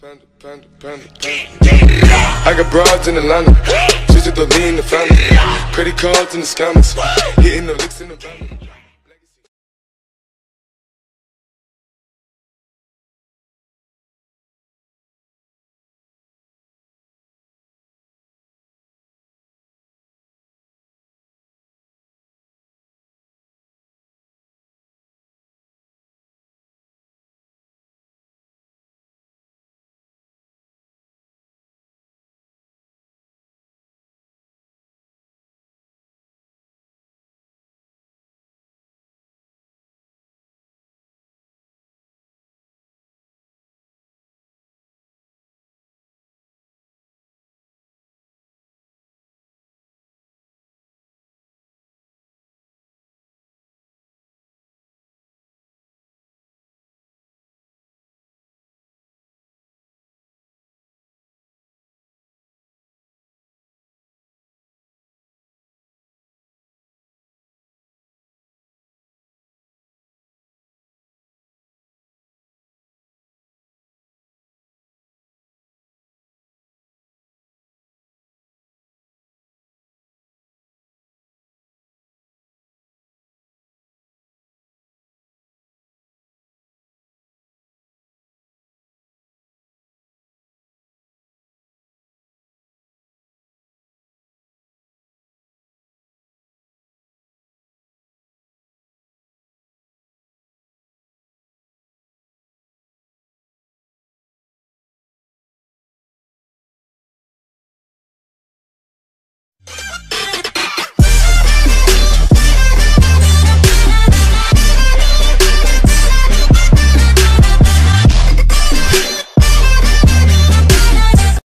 Panda, panda, panda, panda. I got broads in Atlanta, She's with the lean the family. Credit cards in the scammers, hitting the licks in the family.